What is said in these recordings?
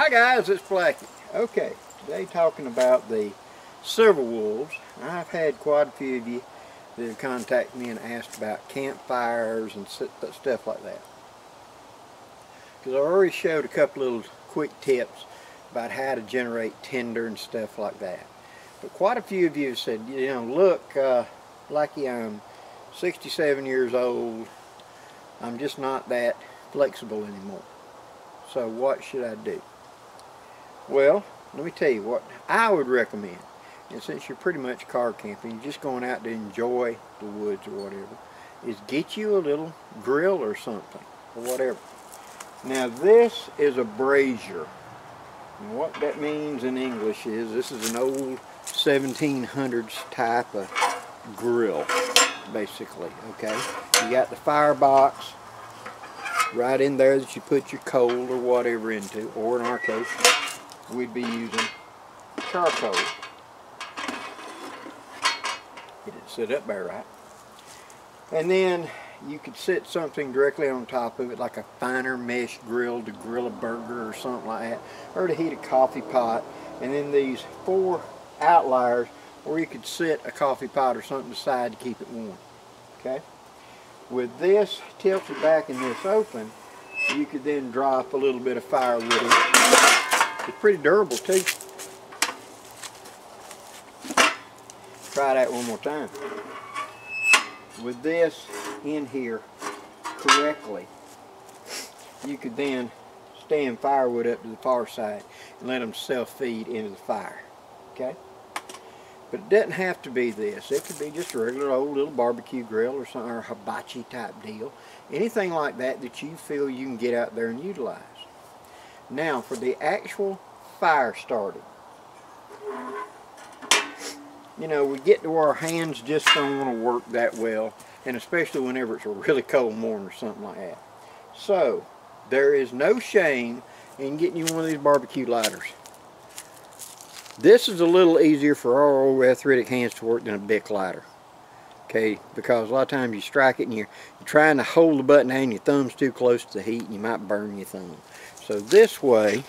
Hi guys, it's Blackie. Okay, today talking about the silver wolves. I've had quite a few of you that have contacted me and asked about campfires and stuff like that. Because I already showed a couple little quick tips about how to generate tinder and stuff like that. But quite a few of you said, you know, look, uh, Blackie, I'm 67 years old. I'm just not that flexible anymore. So what should I do? Well, let me tell you what I would recommend. And since you're pretty much car camping, you're just going out to enjoy the woods or whatever, is get you a little grill or something, or whatever. Now this is a brazier. And what that means in English is this is an old 1700s type of grill, basically, okay? You got the firebox right in there that you put your coal or whatever into, or in our case, we'd be using charcoal. Get it set up there right. And then you could set something directly on top of it like a finer mesh grill to grill a burger or something like that or to heat a coffee pot and then these four outliers where you could set a coffee pot or something aside to keep it warm okay with this tilted back and this open you could then drop a little bit of firewood in it's pretty durable too try that one more time with this in here correctly, you could then stand firewood up to the far side and let them self-feed into the fire. Okay? But it doesn't have to be this. It could be just a regular old little barbecue grill or something, or hibachi type deal. Anything like that that you feel you can get out there and utilize. Now, for the actual fire started, you know, we get to where our hands just don't want to work that well and especially whenever it's a really cold morning or something like that. So, there is no shame in getting you one of these barbecue lighters. This is a little easier for our old arthritic hands to work than a Bic lighter. Okay, because a lot of times you strike it and you're, you're trying to hold the button and your thumb's too close to the heat and you might burn your thumb. So this way,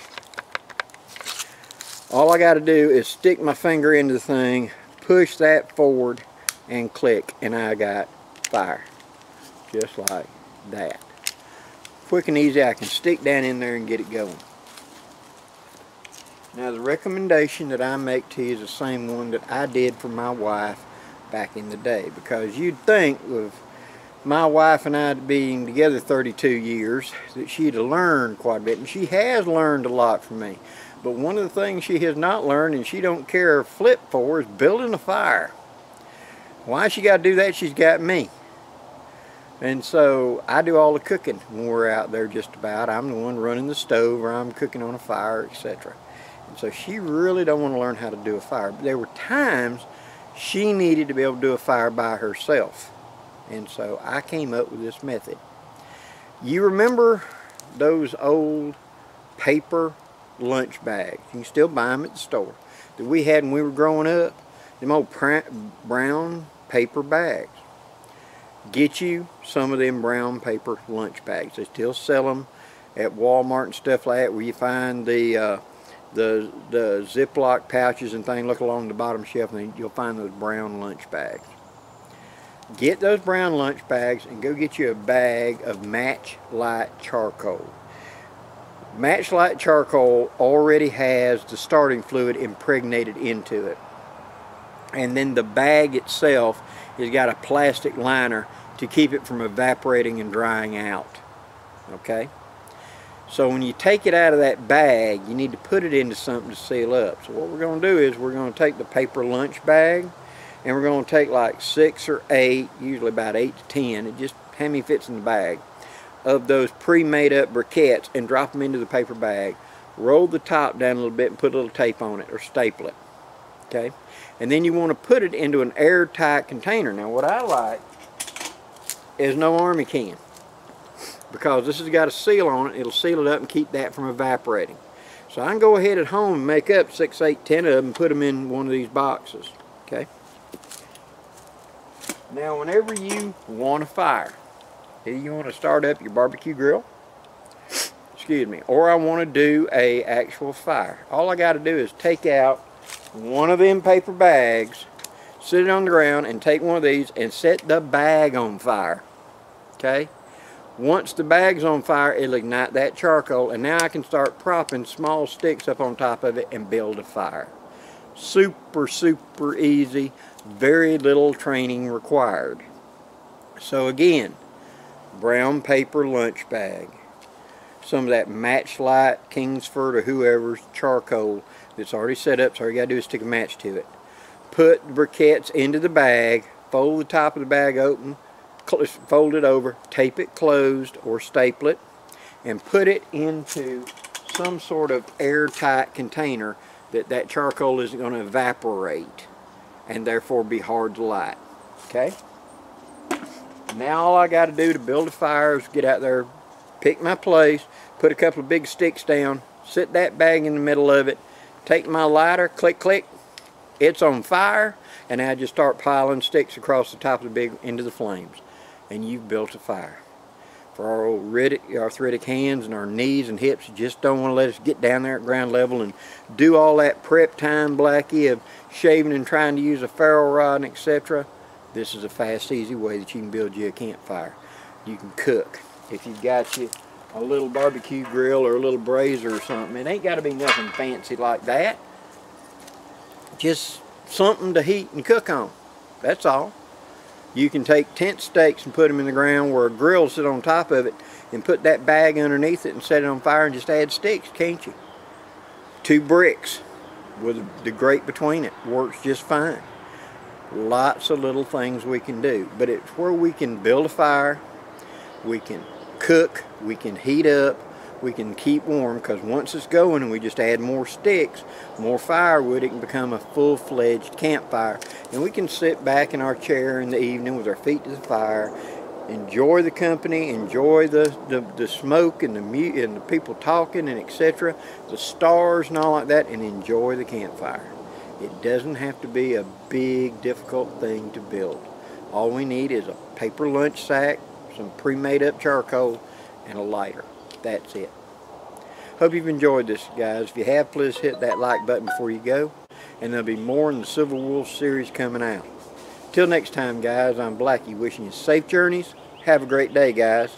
all I got to do is stick my finger into the thing, push that forward, and click, and I got fire. Just like that. Quick and easy, I can stick down in there and get it going. Now the recommendation that I make to you is the same one that I did for my wife back in the day. Because you'd think with my wife and I being together 32 years that she'd learned quite a bit. And she has learned a lot from me. But one of the things she has not learned and she don't care a flip for is building a fire. Why she got to do that? She's got me. And so I do all the cooking when we're out there just about. I'm the one running the stove or I'm cooking on a fire, etc. And so she really don't want to learn how to do a fire. But there were times she needed to be able to do a fire by herself. And so I came up with this method. You remember those old paper lunch bags? You can still buy them at the store. That we had when we were growing up. Them old brown paper bags get you some of them brown paper lunch bags. They still sell them at Walmart and stuff like that where you find the uh, the the Ziploc pouches and things. Look along the bottom shelf and you'll find those brown lunch bags. Get those brown lunch bags and go get you a bag of Match Light charcoal. Match Light charcoal already has the starting fluid impregnated into it. And then the bag itself has got a plastic liner to keep it from evaporating and drying out. Okay? So when you take it out of that bag, you need to put it into something to seal up. So what we're going to do is we're going to take the paper lunch bag and we're going to take like six or eight, usually about eight to ten, it just how many fits in the bag, of those pre-made up briquettes and drop them into the paper bag. Roll the top down a little bit and put a little tape on it or staple it. Okay? And then you want to put it into an airtight container. Now what I like is no ammo can because this has got a seal on it it'll seal it up and keep that from evaporating so I can go ahead at home and make up six eight ten of them and put them in one of these boxes okay now whenever you want a fire you want to start up your barbecue grill excuse me, or I want to do a actual fire. All I got to do is take out one of them paper bags, sit it on the ground, and take one of these and set the bag on fire. Okay? Once the bag's on fire, it'll ignite that charcoal, and now I can start propping small sticks up on top of it and build a fire. Super, super easy. Very little training required. So again, brown paper lunch bag. Some of that Matchlight, Kingsford, or whoever's charcoal that's already set up, so all you gotta do is stick a match to it. Put the briquettes into the bag, fold the top of the bag open, fold it over, tape it closed or staple it, and put it into some sort of airtight container that that charcoal isn't going to evaporate and therefore be hard to light. Okay? Now all I got to do to build a fire is get out there, pick my place, put a couple of big sticks down, sit that bag in the middle of it, take my lighter, click, click, it's on fire, and I just start piling sticks across the top of the big into the flames. And you've built a fire. For our arthritic hands and our knees and hips, just don't want to let us get down there at ground level and do all that prep time, Blackie, of shaving and trying to use a ferro rod and etc. This is a fast, easy way that you can build you a campfire. You can cook. If you've got you a little barbecue grill or a little brazier or something, it ain't got to be nothing fancy like that. Just something to heat and cook on. That's all. You can take tent stakes and put them in the ground where a grill sit on top of it and put that bag underneath it and set it on fire and just add sticks, can't you? Two bricks with the grate between it works just fine. Lots of little things we can do, but it's where we can build a fire, we can cook, we can heat up, we can keep warm because once it's going and we just add more sticks, more firewood, it can become a full-fledged campfire. And we can sit back in our chair in the evening with our feet to the fire, enjoy the company, enjoy the, the, the smoke and the, and the people talking and etc., the stars and all like that, and enjoy the campfire. It doesn't have to be a big, difficult thing to build. All we need is a paper lunch sack, some pre-made up charcoal, and a lighter. That's it. Hope you've enjoyed this, guys. If you have, please hit that like button before you go. And there'll be more in the Silver Wolf series coming out. Till next time, guys, I'm Blackie wishing you safe journeys. Have a great day, guys.